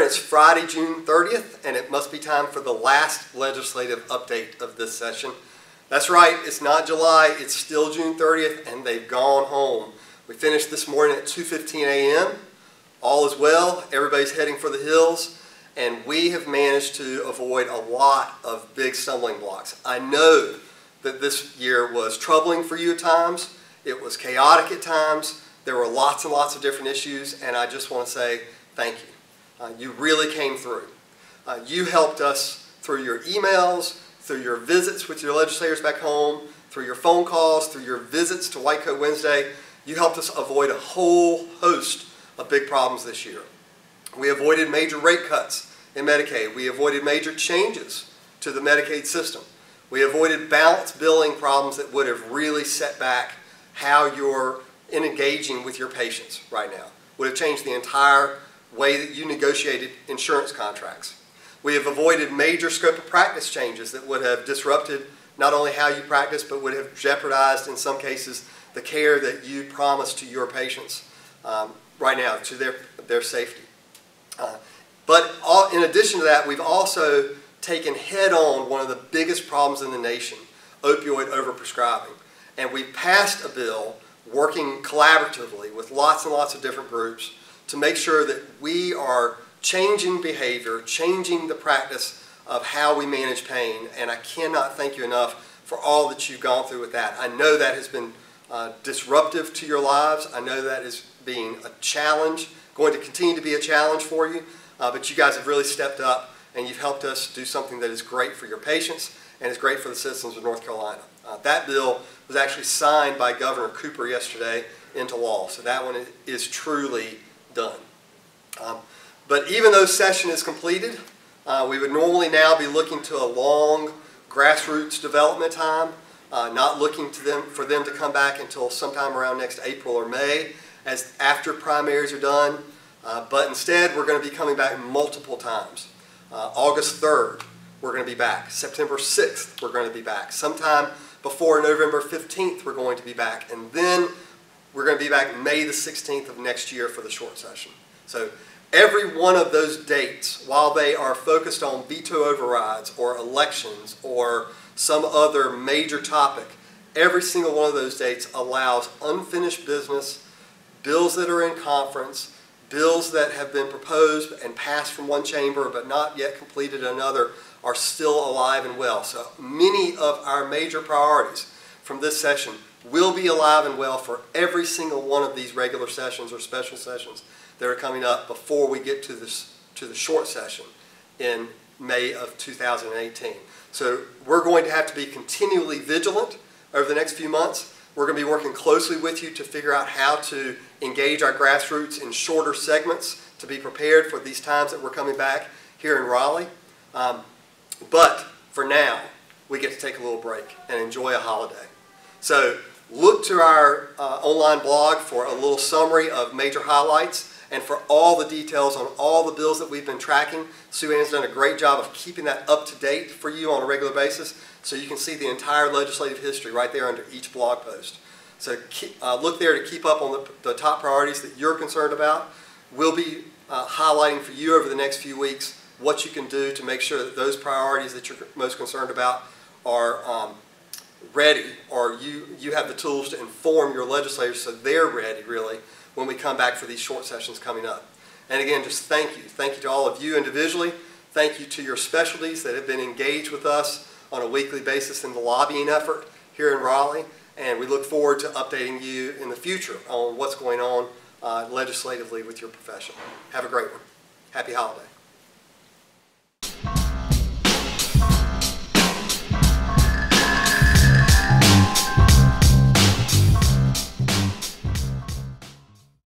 it's Friday, June 30th, and it must be time for the last legislative update of this session. That's right, it's not July, it's still June 30th, and they've gone home. We finished this morning at 2.15 a.m. All is well, everybody's heading for the hills, and we have managed to avoid a lot of big stumbling blocks. I know that this year was troubling for you at times, it was chaotic at times, there were lots and lots of different issues, and I just want to say thank you. Uh, you really came through. Uh, you helped us through your emails, through your visits with your legislators back home, through your phone calls, through your visits to White Coat Wednesday. You helped us avoid a whole host of big problems this year. We avoided major rate cuts in Medicaid. We avoided major changes to the Medicaid system. We avoided balance billing problems that would have really set back how you're engaging with your patients right now. Would have changed the entire way that you negotiated insurance contracts. We have avoided major scope of practice changes that would have disrupted not only how you practice, but would have jeopardized, in some cases, the care that you promise to your patients um, right now, to their, their safety. Uh, but all, in addition to that, we've also taken head on one of the biggest problems in the nation, opioid overprescribing. And we passed a bill working collaboratively with lots and lots of different groups to make sure that we are changing behavior, changing the practice of how we manage pain. And I cannot thank you enough for all that you've gone through with that. I know that has been uh, disruptive to your lives. I know that is being a challenge, going to continue to be a challenge for you. Uh, but you guys have really stepped up and you've helped us do something that is great for your patients and is great for the citizens of North Carolina. Uh, that bill was actually signed by Governor Cooper yesterday into law. So that one is truly done. Um, but even though session is completed, uh, we would normally now be looking to a long grassroots development time, uh, not looking to them for them to come back until sometime around next April or May, as after primaries are done. Uh, but instead, we're going to be coming back multiple times. Uh, August 3rd, we're going to be back. September 6th, we're going to be back. Sometime before November 15th, we're going to be back. And then be back May the 16th of next year for the short session. So every one of those dates, while they are focused on veto overrides or elections or some other major topic, every single one of those dates allows unfinished business, bills that are in conference, bills that have been proposed and passed from one chamber but not yet completed another are still alive and well. So many of our major priorities from this session will be alive and well for every single one of these regular sessions or special sessions that are coming up before we get to this to the short session in May of 2018. So we're going to have to be continually vigilant over the next few months. We're going to be working closely with you to figure out how to engage our grassroots in shorter segments to be prepared for these times that we're coming back here in Raleigh. Um, but for now, we get to take a little break and enjoy a holiday. So Look to our uh, online blog for a little summary of major highlights and for all the details on all the bills that we've been tracking. Sue Ann's done a great job of keeping that up to date for you on a regular basis so you can see the entire legislative history right there under each blog post. So uh, look there to keep up on the, the, top priorities that you're concerned about. We'll be uh, highlighting for you over the next few weeks what you can do to make sure that those priorities that you're most concerned about are um, ready or you, you have the tools to inform your legislators so they're ready really when we come back for these short sessions coming up. And again, just thank you. Thank you to all of you individually. Thank you to your specialties that have been engaged with us on a weekly basis in the lobbying effort here in Raleigh. And we look forward to updating you in the future on what's going on uh, legislatively with your profession. Have a great one. Happy holiday.